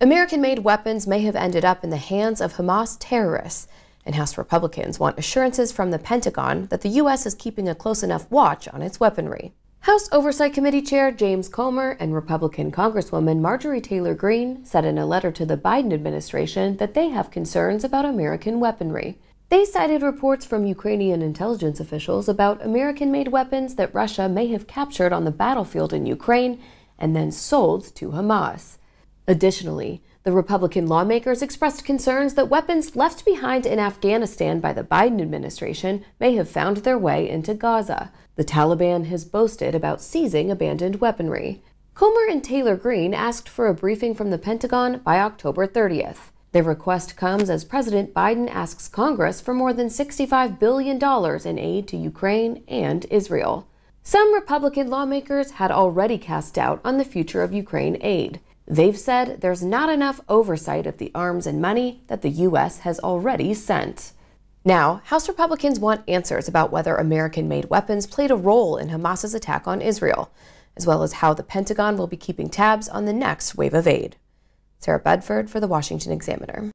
American made weapons may have ended up in the hands of Hamas terrorists, and House Republicans want assurances from the Pentagon that the U.S. is keeping a close enough watch on its weaponry. House Oversight Committee Chair James Comer and Republican Congresswoman Marjorie Taylor Greene said in a letter to the Biden administration that they have concerns about American weaponry. They cited reports from Ukrainian intelligence officials about American made weapons that Russia may have captured on the battlefield in Ukraine and then sold to Hamas. Additionally, the Republican lawmakers expressed concerns that weapons left behind in Afghanistan by the Biden administration may have found their way into Gaza. The Taliban has boasted about seizing abandoned weaponry. Comer and Taylor Greene asked for a briefing from the Pentagon by October 30th. Their request comes as President Biden asks Congress for more than $65 billion in aid to Ukraine and Israel. Some Republican lawmakers had already cast doubt on the future of Ukraine aid. They've said there's not enough oversight of the arms and money that the U.S. has already sent. Now, House Republicans want answers about whether American made weapons played a role in Hamas's attack on Israel, as well as how the Pentagon will be keeping tabs on the next wave of aid. Sarah Bedford for the Washington Examiner.